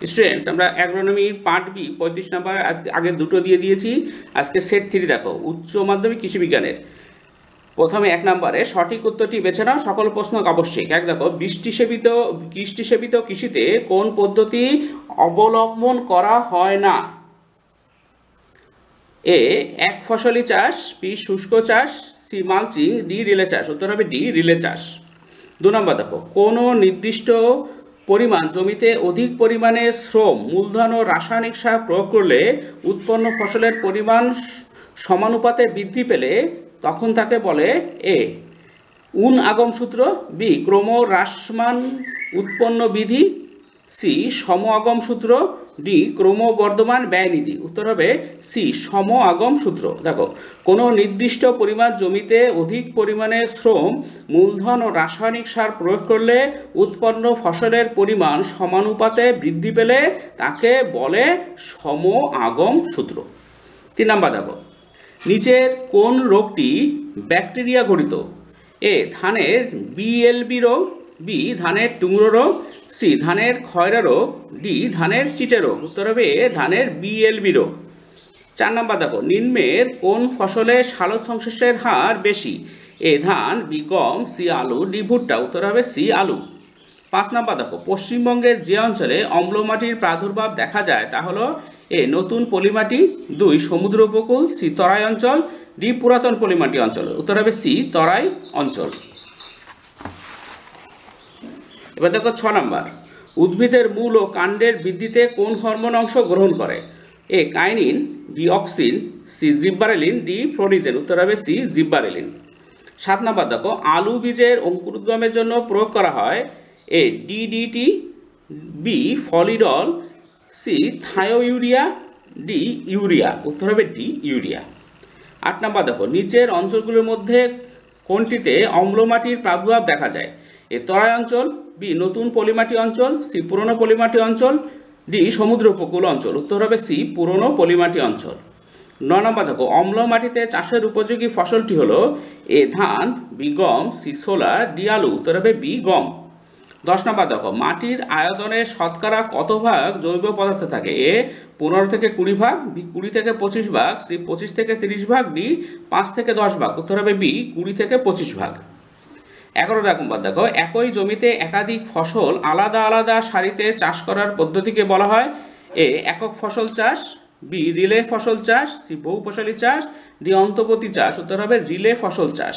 Students আমরা অ্যাগ্রোনমির part B পঁয়ত্রিশ নাম্বার আজকে, আগে দুটো দিয়ে দিয়েছি। আজকে সেট থ্রি দেখো, উচ্চ মাধ্যমিক কৃষি বিজ্ঞানের। প্রথমে এক নম্বরে, সঠিক উত্তরটি বেছে নাও, সকল প্রশ্ন আবশ্যিক। এক দেখো, বৃষ্টি সেবিত বৃষ্টি সেবিত কৃষিতে কোন পদ্ধতি অবলম্বন করা হয় না? এ, এক ফসলি চাষ, বি, শুষ্ক চাষ, সি, মালচিং, ডি, রিলে চাষ। উত্তর হবে ডি, রিলে চাষ। দু নম্বর দেখো, কোনো নির্দিষ্ট পরিমাণ, জমিতে অধিক পরিমাণে শ্রম, মূলধন ও রাসায়নিক সার প্রয়োগ করলে উৎপন্ন ফসলের পরিমাণ সমানুপাতে বৃদ্ধি পেলে তখন তাকে বলে এ। উন আগম সূত্র, বি ক্রম হ্রাসমান উৎপন্ন বিধি, সি সম আগম সূত্র ডি, ক্রমবর্ধমান ব্যয় নীতি। উত্তর হবে সি, সম আগম সূত্র। দেখো, কোনো নির্দিষ্ট পরিমাণ জমিতে অধিক পরিমাণে শ্রম, মূলধন ও রাসায়নিক সার প্রয়োগ করলে উৎপন্ন ফসলের পরিমাণ সমানুপাতে বৃদ্ধি পেলে তাকে বলে সম আগম সূত্র। তিন নাম্বার দেখো, নিচের কোন রোগটি ব্যাকটেরিয়া ঘটিত? এ, ধানের বিএলবি রোগ, বি, ধানের টুংরো রোগ সি, ধানের খয়রা রোগ ডি, ধানের চিটে রোগ উত্তর হবে ধানের বিএলবি রোগ চার নাম্বার দেখো, নিম্নের কোন ফসলে সালোক সংশ্লেষের হার বেশি? এ, ধান, বি, গম, সি, আলু, ডি, ভুট্টা, উত্তর হবে সি, আলু। পাঁচ নাম্বার দেখো, পশ্চিমবঙ্গের যে অঞ্চলে অম্লমাটির প্রাদুর্ভাব দেখা যায়, তা হলো এ, নতুন পলিমাটি, দুই, সমুদ্র উপকূল, সি, তরাই অঞ্চল, ডি, পুরাতন পলিমাটি অঞ্চল। উত্তর হবে সি, তরাই অঞ্চল। এবার দেখো ছ নম্বর। উদ্ভিদের মূল ও কাণ্ডের বৃদ্ধিতে কোন হরমোন অংশ গ্রহণ করে? A, kinin, B, auxin, C, gibberellin, D florigen উত্তর হবে সি, জিব্বারেলিন। সাত নম্বর দেখো, আলু বীজের অঙ্কুরোদ্গমের জন্য প্রয়োগ করা হয় A DDT B folidol C thiourea D urea, উত্তর হবে ডি ইউরিয়া। আট নম্বর দেখো, নিচের অঞ্চলগুলোর মধ্যে কোনটিতে অম্লমাটির প্রাদুর্ভাব দেখা যায়? এ, তরাই অঞ্চল বি, নতুন পলিমাটি অঞ্চল, সি, পুরনো পলিমাটি অঞ্চল, ডি সমুদ্র উপকূল অঞ্চল। উত্তর হবে সি, পুরনো পলিমাটি অঞ্চল। ন নম্বর দেখো, অম্ল মাটিতে চাষের উপযোগী ফসলটি হলো এ ধান, বি, গম, সি ছোলা ডি, আলু। উত্তর হবে বি, গম। দশ নম্বর দেখো, মাটির আয়তনে শতকরা কত ভাগ জৈব পদার্থ থাকে? এ, পনেরো থেকে কুড়ি ভাগ, বি, কুড়ি থেকে পঁচিশ ভাগ, সি, পঁচিশ থেকে তিরিশ ভাগ, ডি, পাঁচ থেকে দশ ভাগ। উত্তর হবে বি, কুড়ি থেকে পঁচিশ ভাগ। এগারো রকম বাদ দেখো, একই জমিতে একাধিক ফসল আলাদা আলাদা সারিতে চাষ করার পদ্ধতিকে বলা হয়। এ, একক ফসল চাষ, বি, রিলে ফসল চাষ, সি বহু ফসলি চাষ, ডি, অন্তপতি চাষ, উত্তর হবে রিলে ফসল চাষ।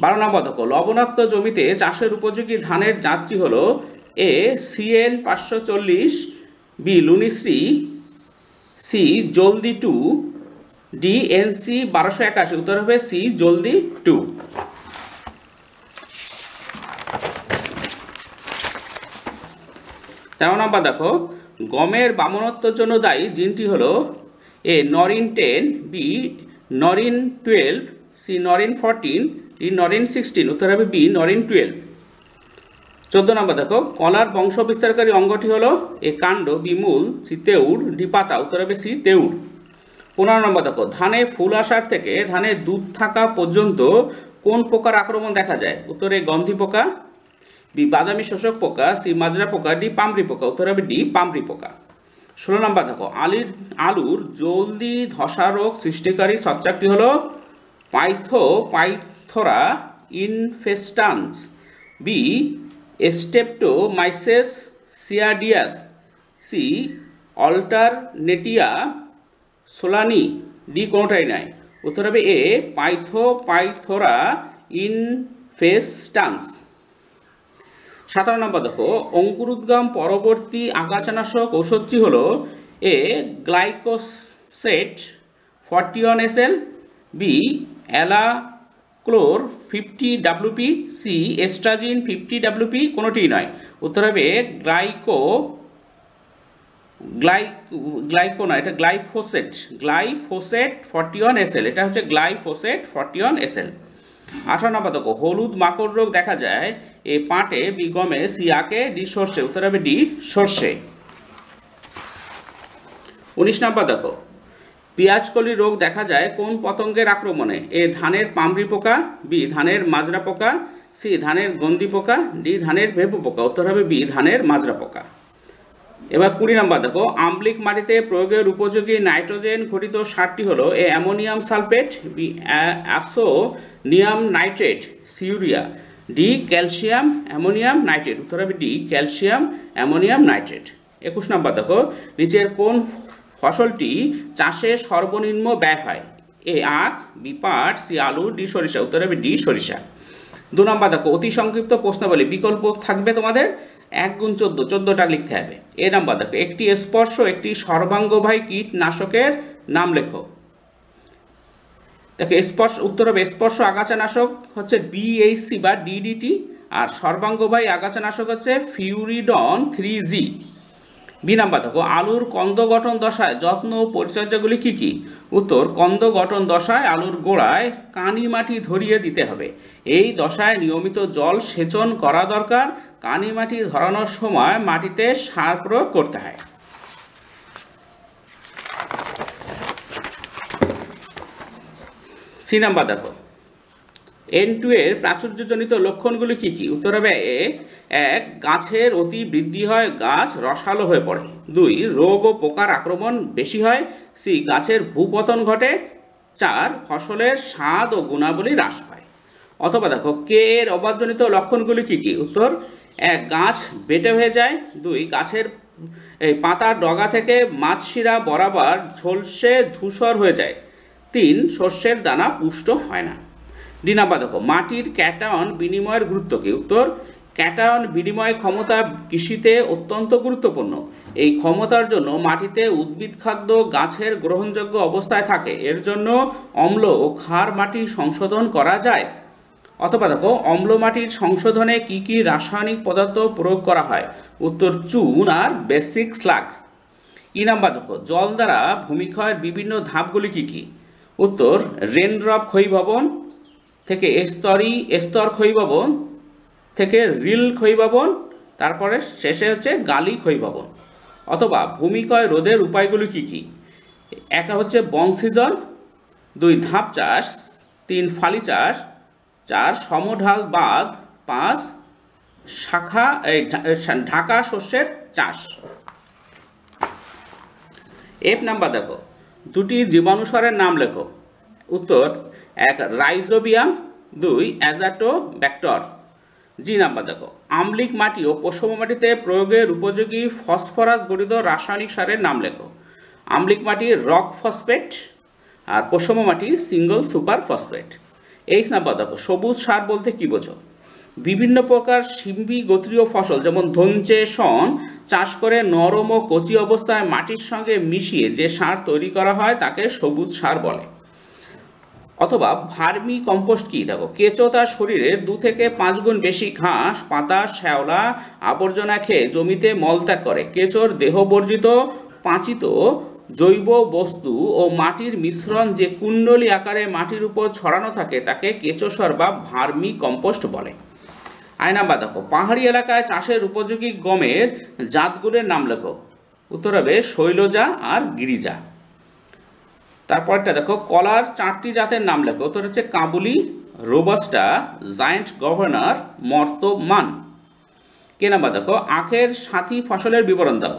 বারো নম্বর দেখো, লবণাক্ত জমিতে চাষের উপযোগী ধানের জাতটি হল এ, সিএন পাঁচশো চল্লিশ, B, Lunishree, C, Jaldi two, D NC বারোশো একাশি, উত্তর হবে সি, জলদি টু। তেরো নম্বর দেখো, গমের বামনত্বের জন্য দায়ী জিনটি হলো A Norin ten, B Norin twelve, C Norin fourteen, D Norin sixteen, উত্তর হবে বি নরিন টুয়েলভ। চোদ্দ নম্বর দেখো, কলার বংশ বিস্তারকারী অঙ্গটি হলো এ কাণ্ড বি মূল সি তেউর, ডি পাতা, উত্তর হবে সি তেউর। পনেরো নম্বর দেখো, ধানে ফুল আসার থেকে ধানে দুধ থাকা পর্যন্ত কোন পোকার আক্রমণ দেখা যায়? উত্তরে গন্ধি পোকা বি বাদামি শোষক পোকা, সি মাজরা পোকা, ডি পামরি পোকা, উত্তর হবে ডি পামরি পোকা। ষোলো নম্বর দেখো, আলির, আলুর জলদি ধসা রোগ সৃষ্টিকারী ছত্রাকটি হলো phyto, phytophthora infestans, B streptomyces সিয়াডিয়াস, C অল্টারনেটিয়া solani, D কোনোটাই নাই। উত্তর হবে এ পাইথো, পাইথোরা ইনফেস্টান্স। সাতান্ন নম্বর দেখো, অঙ্কুরোদ্গম পরবর্তী আগাছানাশক ঔষধটি হল A glyphosate forty one S L B alachlor fifty WP C atrazine fifty WP কোনোটিই নয়। উত্তর হবে গ্লাইকো গ্লাই গ্লাইকো না এটা glyphosate glyphosate forty one S L এটা হচ্ছে glyphosate forty one S L আঠারো নম্বর দেখো, হলুদ মাকড় রোগ দেখা যায়, এ পাটে বি গমে সি আকে ডি সর্ষে, উত্তর হবে ডি সর্ষে। উনিশ নম্বর দেখো পেঁয়াজকলি রোগ দেখা যায় কোন পতঙ্গের আক্রমণে? এ ধানের পামরি পোকা, বি ধানের মাজরা পোকা, সি ধানের গন্দি পোকা, ডি ধানের ভেপু পোকা, উত্তর হবে বি ধানের মাজরা পোকা। এবার কুড়ি নাম্বার দেখো, আম্লিক মাটিতে প্রয়োগের উপযোগী নাইট্রোজেন ঘটিত সারটি হলো A ammonium sulphate, B ammonium nitrate, C urea. D calcium, ammonium, nitrate. উত্তর হবে ডি ক্যালসিয়াম, অ্যামোনিয়াম, নাইট্রেট। একুশ নাম্বার দেখো, নিচের কোন ফসলটি চাষে সর্বনিম্ন ব্যয় হয়? এ, আখ, বি, পাট, সি, আলু, ডি, সরিষা। উত্তর হবে ডি সরিষা। দু নম্বর দেখো, অতি সংক্ষিপ্ত প্রশ্নাবলী। বিকল্প থাকবে তোমাদের? এক গুণ চোদ্দ, চোদ্দটা লিখতে হবে। এ নাম্বার দেখো, একটি স্পর্শ, একটি সর্বাঙ্গবাহী কীটনাশকের নাম লেখো। দেখো, স্পর্শ, উত্তর হবে স্পর্শ আগাছানাশক হচ্ছে বিএইচসি বা ডিডিটি আর সর্বাঙ্গবাহী আগাছানাশক হচ্ছে furadan three G B number দেখো, আলুর কন্দ গঠন দশায় যত্ন ও পরিচর্যাগুলি কি কি? উত্তর, কন্দ গঠন দশায় আলুর গোড়ায় কানি মাটি ধরিয়ে দিতে হবে। এই দশায় নিয়মিত জল সেচন করা দরকার, কানি মাটি ধরানোর সময় মাটিতে সার প্রয়োগ করতে হয়। সি নাম্বার দেখো। এন টু এর প্রাচুর্যজনিত লক্ষণগুলি কি কি? উত্তর হবে এ এক, গাছের অতি বৃদ্ধি হয়, গাছ রসালো হয়ে পড়ে। দুই, রোগ ও পোকার আক্রমণ বেশি হয়। সি, গাছের ভূপতন ঘটে। চার, ফসলের স্বাদ ও গুণাবলী হ্রাস পায়। অথবা দেখো কে এর অবাধজনিত লক্ষণগুলি কি কি? উত্তর, এক, গাছ বেটে হয়ে যায়। দুই, গাছের এই পাতার ডগা থেকে মাছশিরা বরাবর ঝলসে ধূসর হয়ে যায়। তিন শস্যের দানা পুষ্ট হয় না। দেখো মাটির ক্যাটায়ন বিনিময়ের গুরুত্ব কি? উত্তর, ক্যাটায়ন বিনিময় ক্ষমতা কৃষিতে অত্যন্ত গুরুত্বপূর্ণ। এই ক্ষমতার জন্য মাটিতে উদ্ভিদ খাদ্য গাছের গ্রহণযোগ্য অবস্থায় থাকে। এর জন্য অম্ল ও ক্ষার মাটি সংশোধন করা যায়। অথবা দেখো অম্ল মাটির সংশোধনে কি কি রাসায়নিক পদার্থ প্রয়োগ করা হয়? উত্তর, চুন আর বেসিক স্লাগ। ই নাম্বার দেখো জল দ্বারা ভূমিক্ষয়ের বিভিন্ন ধাপগুলি কি কি? উত্তর, রেনড্রপ ক্ষয়ীভবন থেকে স্তরই স্তর ক্ষয়ীভবন থেকে রিল ক্ষয়ীভবন, তারপরে শেষে হচ্ছে গালি ক্ষয়ীভবন, অথবা ভূমিকয় রোধের উপায়গুলি কি কি? এক হচ্ছে বংশীজন দুই ধাপ চাষ, তিন ফালি চাষ, চার সমঢাল বাঁধ, পাঁচ শাখা, এই ঢাকা শস্যের চাষ। এফ নাম্বার দেখো। দুটি জীবাণুসারের নাম লেখো। উত্তর, এক রাইজোবিয়াম, দুই অ্যাজাটো ব্যাক্টর জি নাম্বার দেখো। আমলিক মাটি ও পশম মাটিতে প্রয়োগের উপযোগী ফসফরাস গঠিত রাসায়নিক সারের নাম লেখো। আম্লিক মাটি রক ফসফেট আর পশম মাটি single super phosphate. H number দেখো। সবুজ সার বলতে কি বোঝো? বিভিন্ন প্রকার সিম্বি গোত্রীয় ফসল, যেমন ধনচে, শন, চাষ করে নরম ও কচি অবস্থায় মাটির সঙ্গে মিশিয়ে যে সার তৈরি করা হয় তাকে সবুজ সার বলে। অথবা ভার্মি কম্পোস্ট কি? দেখো, কেঁচো তার শরীরে দু থেকে পাঁচ গুণ বেশি ঘাস, পাতা, শ্যাওলা, আবর্জনা খেয়ে জমিতে মলত্যাগ করে। কেঁচোর দেহবর্জিত পাঁচিত, জৈব বস্তু ও মাটির মিশ্রণ যে কুণ্ডলী আকারে মাটির উপর ছড়ানো থাকে তাকে কেঁচোসর বা ভার্মি কম্পোস্ট বলে। আয় নাম্বার দেখো পাহাড়ি এলাকায় চাষের উপযোগী গমের জাতগুলোর নাম লেখো। উত্তর হবে শৈলজা আর গিরিজা। তারপরটা দেখো, কলার চারটি জাতের নাম লেখো। উত্তর হচ্ছে Kabuli, robusta, giant governor, Martaman. K number দেখো, আখের সাথী ফসলের বিবরণ দাও।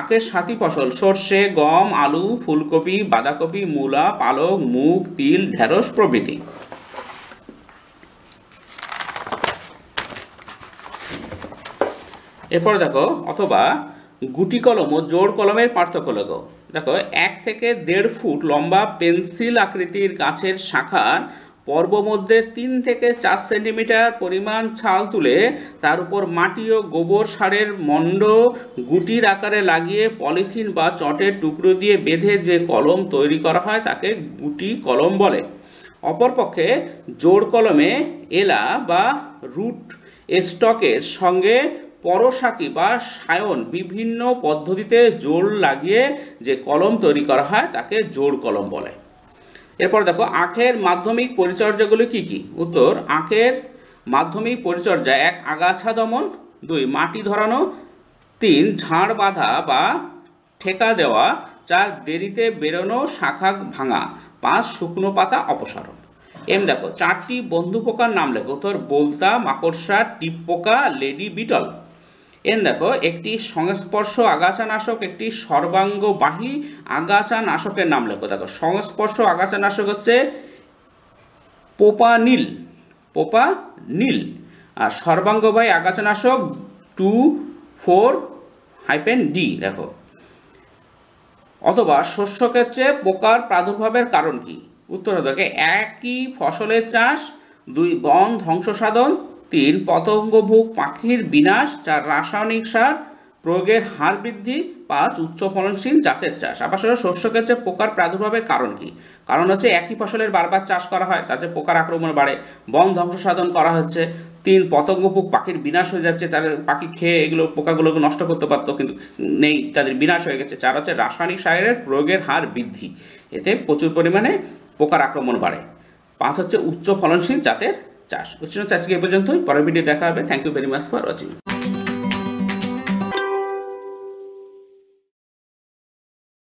আখের সাথী ফসল, সর্ষে, গম, আলু, ফুলকপি, বাঁধাকপি, মূলা পালক মুগ, তিল, ঢেঁড়স প্রভৃতি। এরপর দেখো, অথবা গুটি কলম ও জোড় কলমের পার্থক্য লেখো। দেখো, এক থেকে দেড় ফুট লম্বা পেন্সিল আকৃতির গাছের শাখার পর্ব মধ্যে তিন থেকে চার সেন্টিমিটার পরিমাণ ছাল তুলে তার উপর মাটি ও গোবর সারের মণ্ড গুটির আকারে লাগিয়ে পলিথিন বা চটের টুকরো দিয়ে বেঁধে যে কলম তৈরি করা হয় তাকে গুটি কলম বলে। অপরপক্ষে জোর কলমে এলা বা রুট স্টকের সঙ্গে পরশাকি বা সায়ন বিভিন্ন পদ্ধতিতে জোর লাগিয়ে যে কলম তৈরি করা হয় তাকে জোর কলম বলে। এরপর দেখো, আখের মাধ্যমিক পরিচর্যাগুলো কি কি? উত্তর, আখের মাধ্যমিক পরিচর্যা, এক, আগাছা দমন, দুই, মাটি ধরানো, তিন, ঝাড় বাঁধা বা ঠেকা দেওয়া, চার, দেরিতে বেরোনো, শাখা ভাঙা, পাঁচ, শুকনো পাতা অপসারণ। এম দেখো, চারটি বন্ধু পোকার নাম লেখো তোর বলতা, মাকড়সা টিপ পোকা লেডি বিটল। এন দেখো, একটি সংস্পর্শ আগাছা নাশক একটি সর্বাঙ্গবাহী আগাছা নাশকের নাম লেখো। দেখো, সংস্পর্শ আগাছা নাশক হচ্ছে পোপানিল পোপা নীল আর সর্বাঙ্গবাহী আগাছা নাশক টু ফোর হাইপেন ডি, দেখো। অথবা শস্য ক্ষেত্রে পোকার প্রাদুর্ভাবের কারণ কি? উত্তর দেখে, একই ফসলের চাষ, দুই বন ধ্বংস সাধন তিন পতঙ্গভোগ পাখির বিনাশ চার রাসায়নিক সার প্রয়োগের হার বৃদ্ধি পাঁচ উচ্চ ফলনশীল জাতের চাষ। আবার শস্য ক্ষেত্রে পোকার প্রাদুর্ভাবের কারণ কি? কারণ হচ্ছে একই ফসলের বারবার চাষ করা হয় তাতে পোকার আক্রমণ বাড়ে, বন ধ্বংস সাধন করা হচ্ছে, তিন পতঙ্গভোগ পাখির বিনাশ হয়ে যাচ্ছে, তাদের পাখি খেয়ে এগুলো, পোকাগুলোকে নষ্ট করতে পারতো, কিন্তু নেই, তাদের বিনাশ হয়ে গেছে, চার হচ্ছে রাসায়নিক সারের প্রয়োগের হার বৃদ্ধি। এতে প্রচুর পরিমাণে পোকার আক্রমণ বাড়ে। পাঁচ হচ্ছে উচ্চ ফলনশীল জাতের চাষ। কোশ্চেন চাষকে এ পর্যন্তই। পরের ভিডিও দেখা হবে। Thank you very much for watching